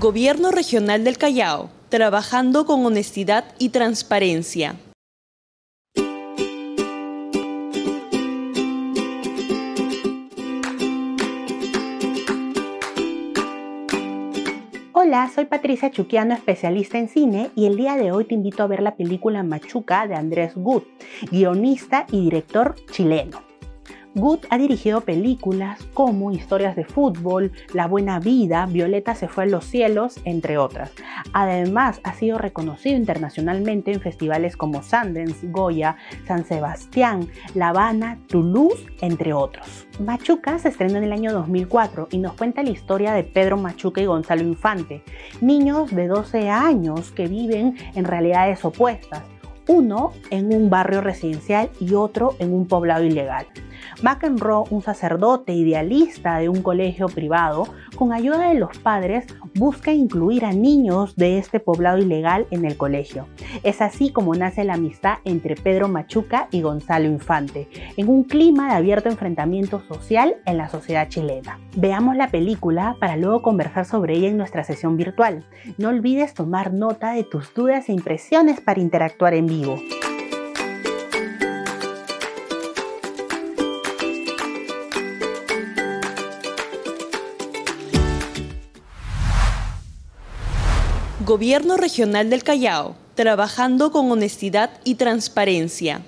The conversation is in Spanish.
Gobierno Regional del Callao, trabajando con honestidad y transparencia. Hola, soy Patricia Chuquiano, especialista en cine, y el día de hoy te invito a ver la película Machuca de Andrés Gut, guionista y director chileno. Good ha dirigido películas como Historias de fútbol, La buena vida, Violeta se fue a los cielos, entre otras. Además, ha sido reconocido internacionalmente en festivales como Sundance, Goya, San Sebastián, La Habana, Toulouse, entre otros. Machuca se estrenó en el año 2004 y nos cuenta la historia de Pedro Machuca y Gonzalo Infante, niños de 12 años que viven en realidades opuestas uno en un barrio residencial y otro en un poblado ilegal. McEnroe, un sacerdote idealista de un colegio privado, con ayuda de los padres, busca incluir a niños de este poblado ilegal en el colegio. Es así como nace la amistad entre Pedro Machuca y Gonzalo Infante, en un clima de abierto enfrentamiento social en la sociedad chilena. Veamos la película para luego conversar sobre ella en nuestra sesión virtual. No olvides tomar nota de tus dudas e impresiones para interactuar en vivo. Gobierno Regional del Callao, trabajando con honestidad y transparencia.